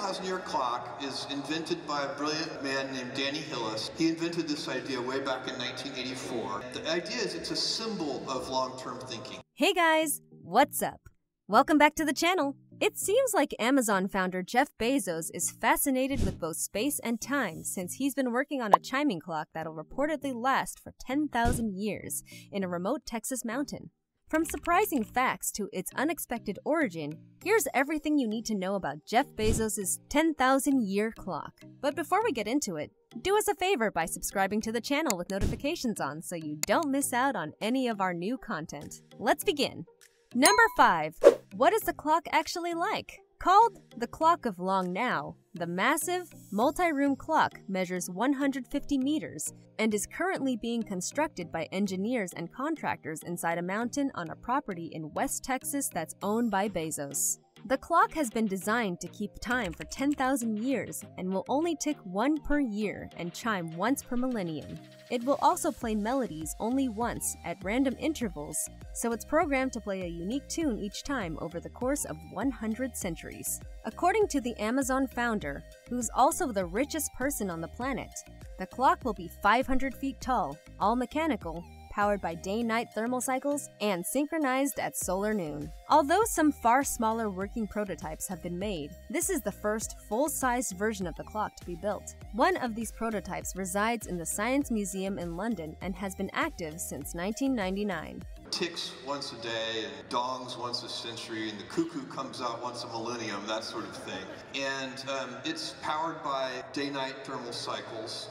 10,000 year clock is invented by a brilliant man named Danny Hillis. He invented this idea way back in 1984. The idea is it's a symbol of long term thinking. Hey guys, what's up? Welcome back to the channel. It seems like Amazon founder Jeff Bezos is fascinated with both space and time since he's been working on a chiming clock that'll reportedly last for 10,000 years in a remote Texas mountain. From surprising facts to its unexpected origin, here's everything you need to know about Jeff Bezos' 10,000 year clock. But before we get into it, do us a favor by subscribing to the channel with notifications on so you don't miss out on any of our new content. Let's begin. Number 5. What is the clock actually like? Called the Clock of Long Now, the massive, multi room clock measures 150 meters and is currently being constructed by engineers and contractors inside a mountain on a property in West Texas that's owned by Bezos. The clock has been designed to keep time for 10,000 years and will only tick one per year and chime once per millennium. It will also play melodies only once at random intervals, so it's programmed to play a unique tune each time over the course of 100 centuries. According to the Amazon founder, who's also the richest person on the planet, the clock will be 500 feet tall, all mechanical, powered by day-night thermal cycles, and synchronized at solar noon. Although some far smaller working prototypes have been made, this is the first full-sized version of the clock to be built. One of these prototypes resides in the Science Museum in London and has been active since 1999 ticks once a day and dongs once a century and the cuckoo comes out once a millennium, that sort of thing. And um, it's powered by day-night thermal cycles.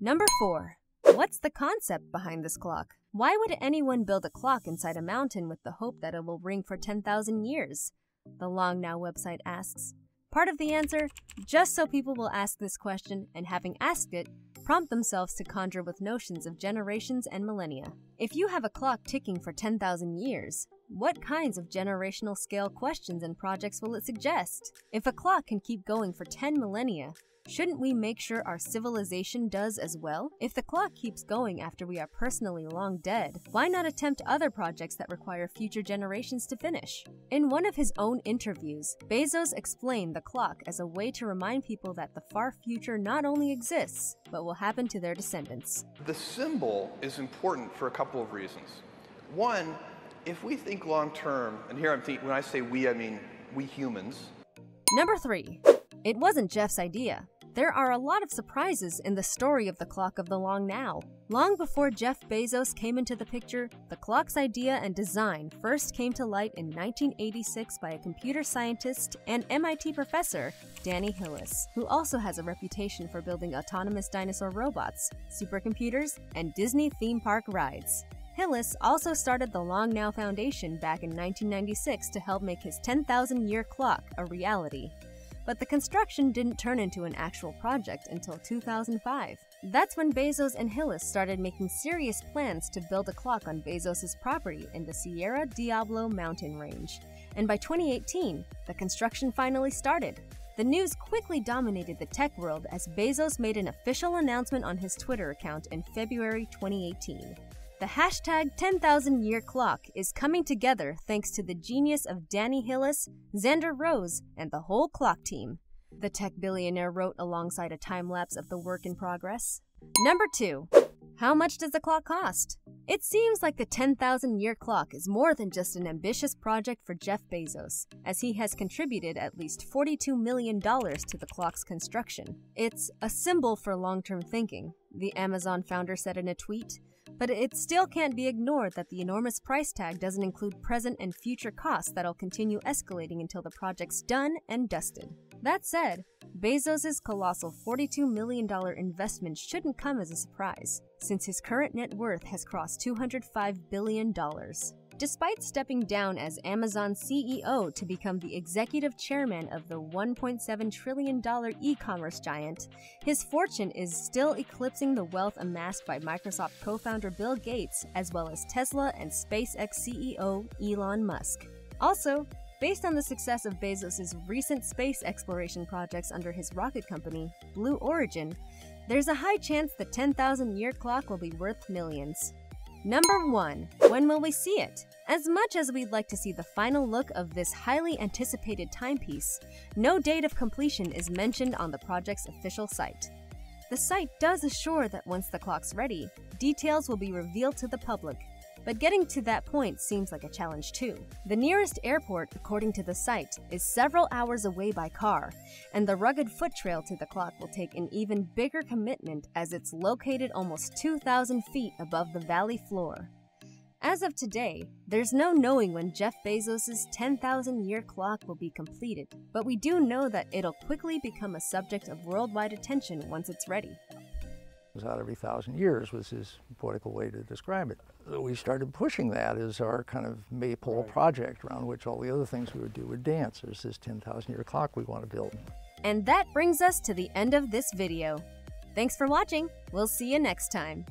Number 4. What's the concept behind this clock? Why would anyone build a clock inside a mountain with the hope that it will ring for 10,000 years? The Long Now website asks. Part of the answer, just so people will ask this question and having asked it, prompt themselves to conjure with notions of generations and millennia. If you have a clock ticking for 10,000 years, what kinds of generational scale questions and projects will it suggest? If a clock can keep going for 10 millennia, Shouldn't we make sure our civilization does as well? If the clock keeps going after we are personally long dead, why not attempt other projects that require future generations to finish? In one of his own interviews, Bezos explained the clock as a way to remind people that the far future not only exists, but will happen to their descendants. The symbol is important for a couple of reasons. One, if we think long term, and here I'm thinking, when I say we, I mean we humans. Number three, it wasn't Jeff's idea. There are a lot of surprises in the story of the Clock of the Long Now. Long before Jeff Bezos came into the picture, the clock's idea and design first came to light in 1986 by a computer scientist and MIT professor, Danny Hillis, who also has a reputation for building autonomous dinosaur robots, supercomputers, and Disney theme park rides. Hillis also started the Long Now Foundation back in 1996 to help make his 10,000 year clock a reality but the construction didn't turn into an actual project until 2005. That's when Bezos and Hillis started making serious plans to build a clock on Bezos' property in the Sierra Diablo mountain range. And by 2018, the construction finally started. The news quickly dominated the tech world as Bezos made an official announcement on his Twitter account in February 2018. The hashtag 10,000 year clock is coming together thanks to the genius of Danny Hillis, Xander Rose, and the whole clock team. The tech billionaire wrote alongside a time lapse of the work in progress. Number 2. How much does the clock cost? It seems like the 10,000 year clock is more than just an ambitious project for Jeff Bezos, as he has contributed at least $42 million to the clock's construction. It's a symbol for long term thinking, the Amazon founder said in a tweet. But it still can't be ignored that the enormous price tag doesn't include present and future costs that'll continue escalating until the project's done and dusted. That said, Bezos' colossal $42 million investment shouldn't come as a surprise, since his current net worth has crossed $205 billion. Despite stepping down as Amazon CEO to become the executive chairman of the $1.7 trillion e commerce giant, his fortune is still eclipsing the wealth amassed by Microsoft co founder Bill Gates, as well as Tesla and SpaceX CEO Elon Musk. Also, Based on the success of Bezos' recent space exploration projects under his rocket company, Blue Origin, there's a high chance the 10,000 year clock will be worth millions. Number 1. When will we see it? As much as we'd like to see the final look of this highly anticipated timepiece, no date of completion is mentioned on the project's official site. The site does assure that once the clock's ready, details will be revealed to the public, but getting to that point seems like a challenge too. The nearest airport, according to the site, is several hours away by car, and the rugged foot trail to the clock will take an even bigger commitment as it's located almost 2,000 feet above the valley floor. As of today, there's no knowing when Jeff Bezos' 10,000 year clock will be completed, but we do know that it'll quickly become a subject of worldwide attention once it's ready. Out every thousand years was his poetical way to describe it. We started pushing that as our kind of maypole right. project around which all the other things we would do would dance. There's this 10,000 year clock we want to build. And that brings us to the end of this video. Thanks for watching. We'll see you next time.